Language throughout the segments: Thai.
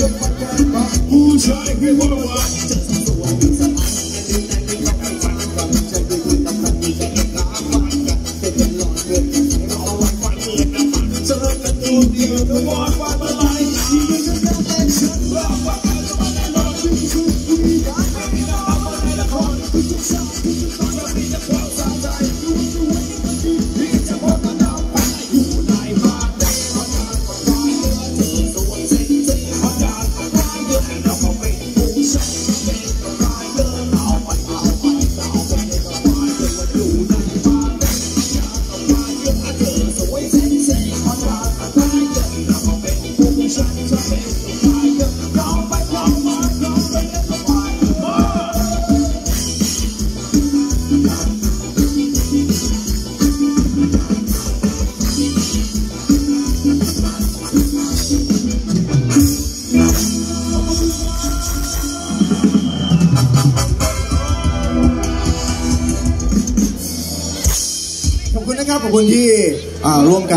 รายไม่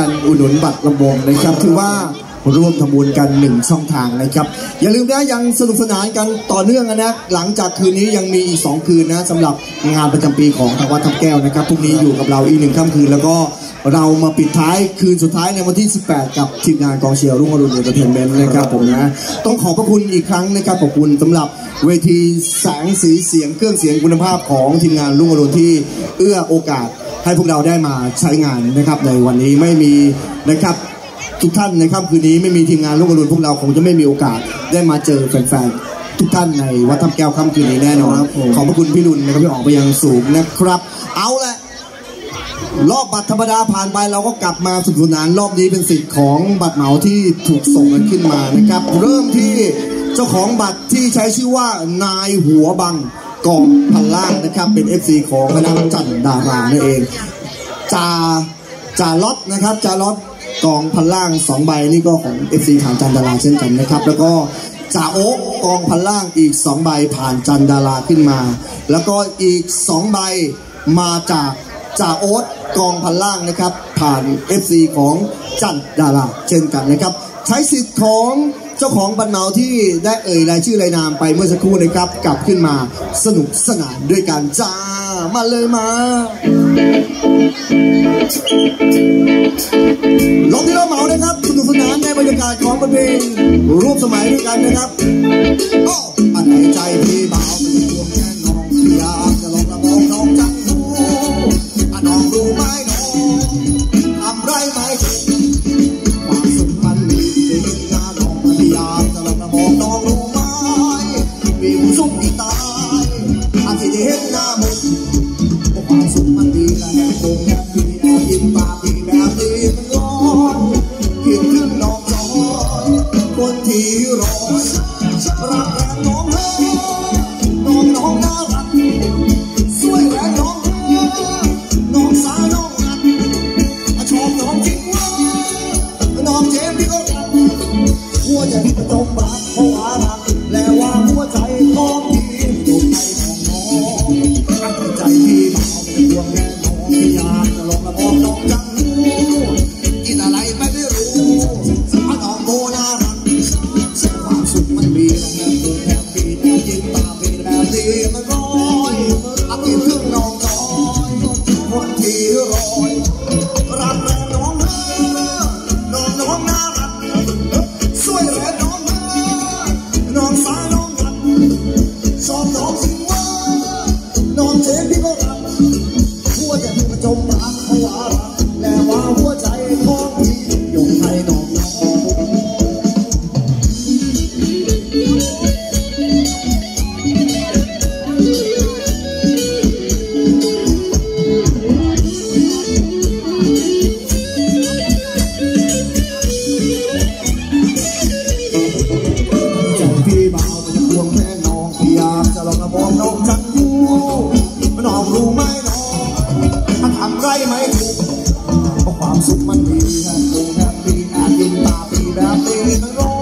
การอุดหนุนบัตรรำวงนะครับถือว่าร่วมทำบุญกันหนึ่งช่องทางนะครับ อย่าลืมนะยังสนุกสนานกันต่อเนื่องนะหลังจากคืนนี้ยังมีอีก 2 คืนนะสำหรับงานประจำปีของทางวัดทับแก้วนะครับพรุ่งนี้อยู่กับเราอีกหนึ่งค่ำคืน แล้วก็เรามาปิดท้ายคืนสุดท้ายในวันที่ 18 กับทีมงานกองเชียร์รุ่งอรุณ Entertainment นะครับผมนะต้องขอบพระคุณอีกครั้งนะครับขอบคุณสำหรับเวทีแสงสีเสียงเครื่องเสียงคุณภาพของทีมงานรุ่งอรุณที่เอื้อโอกาส ให้พวกเราได้มาใช้งานนะครับในวันนี้ไม่มีนะครับทุกท่านในค่ำคืนนี้ไม่มีทีมงานลูกอรุณพวกเราคงจะไม่มีโอกาสได้มาเจอแฟนๆทุกท่านในวัดทับแก้วค่ำคืนนี้แน่นอนขอบพระคุณพี่รุนนะครับที่ออกไปยังสูงนะครับ เอาละรอบบัตรธรรมดาผ่านไปเราก็กลับมาสนุกสนานรอบนี้เป็นสิทธิ์ของบัตรเหมาที่ถูกส่งกันขึ้นมานะครับ เริ่มที่เจ้าของบัตรที่ใช้ชื่อว่านายหัวบัง กองพันล่างนะครับเป็น FC ของคณะจันดารานั่นเองจาจาล็อตนะครับจาล็อตกองพันล่างสองใบนี่ก็ของ FC ผ่านจันดาราเช่นกันนะครับ แล้วก็จ่าโอ๊กกองพันล่างอีกสองใบผ่านจันดาราขึ้นมา แล้วก็อีกสองใบมาจากจ่าโอ๊ตกองพันล่างนะครับ ผ่าน FC ของจันดาราเช่นกันนะครับ ใช้สิทธิ์ของ เจ้าของบันเมาที่ได้เอ่ยรายชื่อรายนามไปเมื่อสักครู่นะครับ กลับขึ้นมาสนุกสนานด้วยกันจ้า มาเลยมาลองที่เราเหมานะครับสนุกสนานในบรรยากาศของบทเพลงรูปสมัยด้วยกันนะครับ โอ้อันไหนใจพี่เบา น้อ 未来的 ความสุขมันมีนะตรงนั้นมีอากินตาปีแบบนี้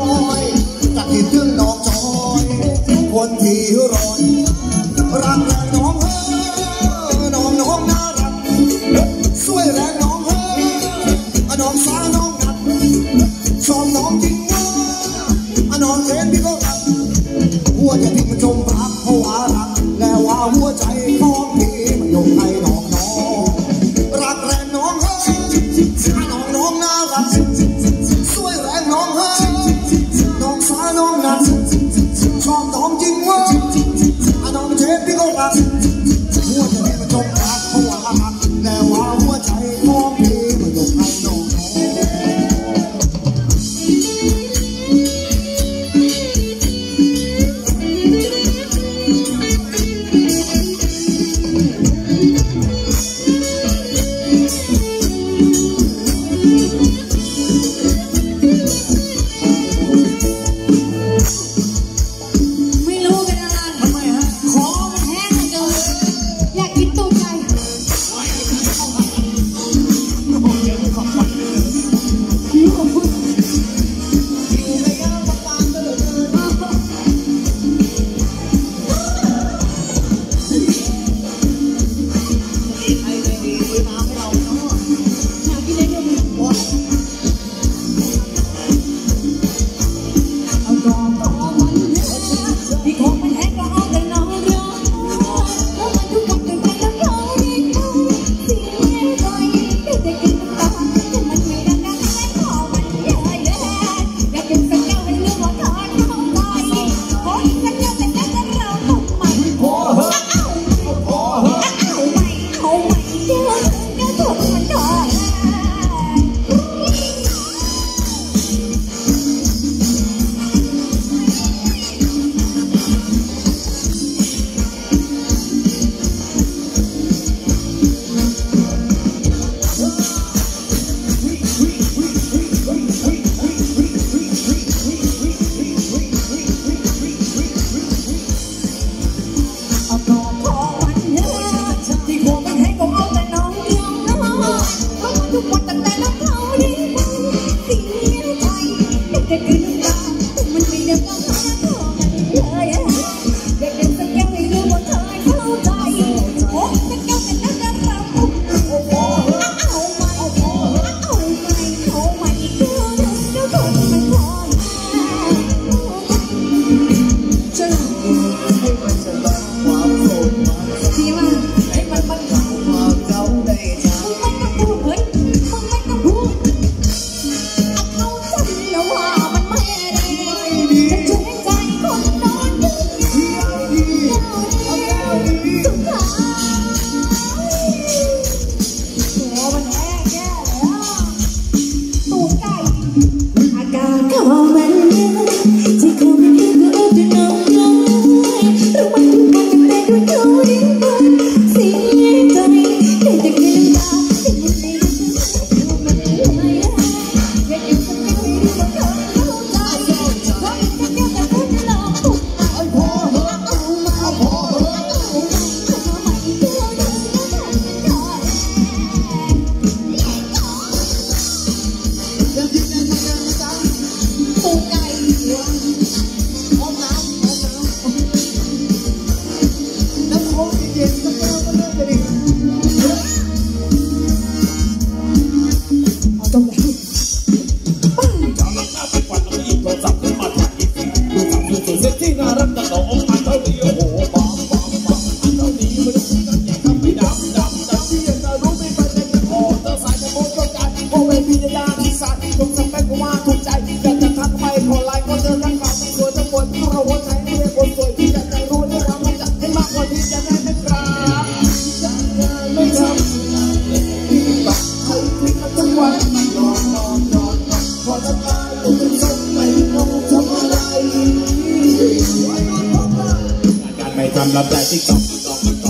dump, dump.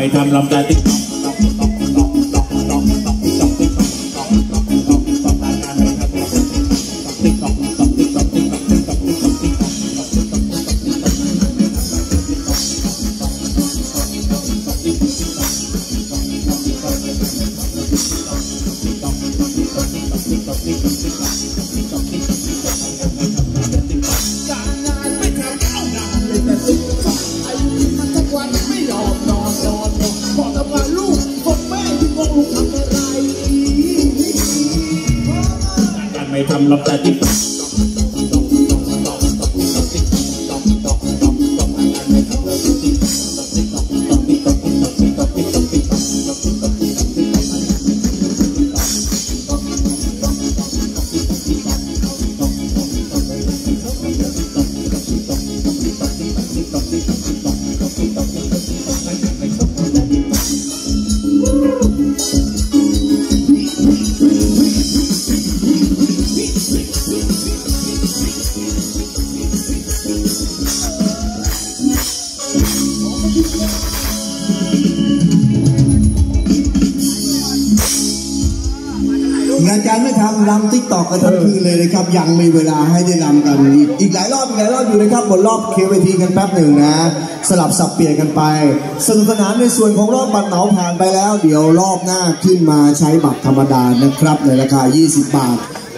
may drum drum dating. Peace. งานการไม่ทำรำ TikTok กันทั้งคืนเลยนะครับ ยังมีเวลาให้ได้รำกันอีกอีกหลายรอบอีกหลายรอบอยู่นะครับบนรอบเคเวทีกันแป๊บหนึ่งนะ สลับสับเปลี่ยนกันไปสนุกสนานในส่วนของรอบบัตรเหมาผ่านไปแล้ว เดี๋ยวรอบหน้าขึ้นมาใช้บัตรธรรมดานะครับ ในราคา 20 บาท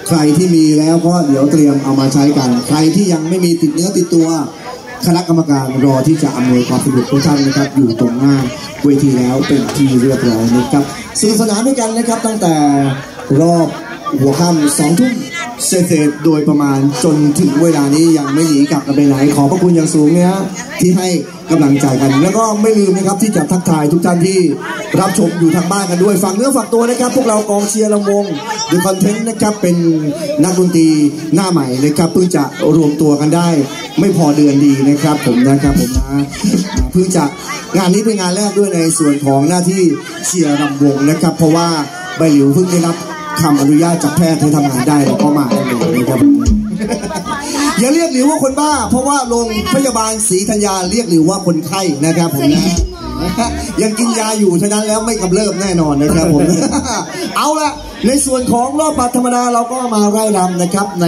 ใครที่มีแล้วก็เดี๋ยวเตรียมเอามาใช้กัน ใครที่ยังไม่มีติดเนื้อติดตัวคณะกรรมการรอที่จะอำนวยความสะดวกทุกท่านนะครับ อยู่ตรงหน้าเวทีแล้วเป็นที่เรียบร้อยนะครับสนุกสนานด้วยกันนะครับตั้งแต่ รอบหัวค่ำสองทุ่มเศษๆโดยประมาณจนถึงเวลานี้ยังไม่หนีกลับกันไปไหนขอพระคุณอย่างสูงนะฮะที่ให้กำลังใจกัน แล้วก็ไม่ลืมนะครับที่จะทักทายทุกท่านที่รับชมอยู่ทางบ้านกันด้วยฝากเนื้อฝากตัวนะครับ พวกเรากองเชียร์ลำวงดูคอนเทนต์นะครับเป็นนักดนตรีหน้าใหม่นะครับเพิ่งจะรวมตัวกันได้ ไม่พอเดือนดีนะครับ ผมนะครับผมนะเพิ่งจะงานนี้เป็นงานแรกด้วยในส่วนของหน้าที่เชียร์ลำวงนะครับ เพราะว่าใบหลิวเพิ่งได้รับ คำอนุญาตจากแพทย์ให้ทำงานได้เราก็มากันเลยนะครับ อย่าเรียกหลิวว่าคนบ้า เพราะว่าโรงพยาบาลศรีธัญญาเรียกหลิวว่าคนไข้นะครับผมนะยังกินยาอยู่ฉะนั้นแล้วไม่กำเริบแน่นอนนะครับผม เอาละในส่วนของรอบบัตรธรรมดาเราก็มาไล่รำนะครับใน